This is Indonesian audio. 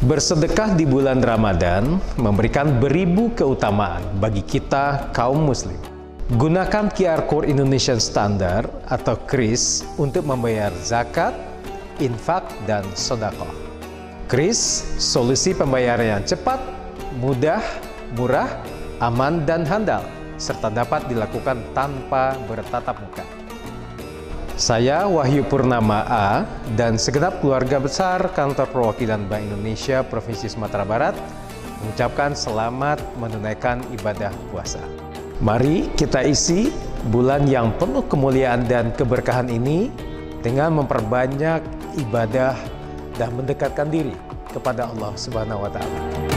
Bersedekah di bulan Ramadan memberikan beribu keutamaan bagi kita kaum muslim. Gunakan QR Code Indonesian Standard atau KRIS untuk membayar zakat, infak, dan sodakoh. KRIS, solusi pembayaran yang cepat, mudah, murah, aman, dan handal, serta dapat dilakukan tanpa bertatap muka. Saya Wahyu Purnama A dan segenap keluarga besar Kantor Perwakilan Bank Indonesia Provinsi Sumatera Barat mengucapkan selamat menunaikan ibadah puasa. Mari kita isi bulan yang penuh kemuliaan dan keberkahan ini dengan memperbanyak ibadah dan mendekatkan diri kepada Allah Subhanahu wa taala.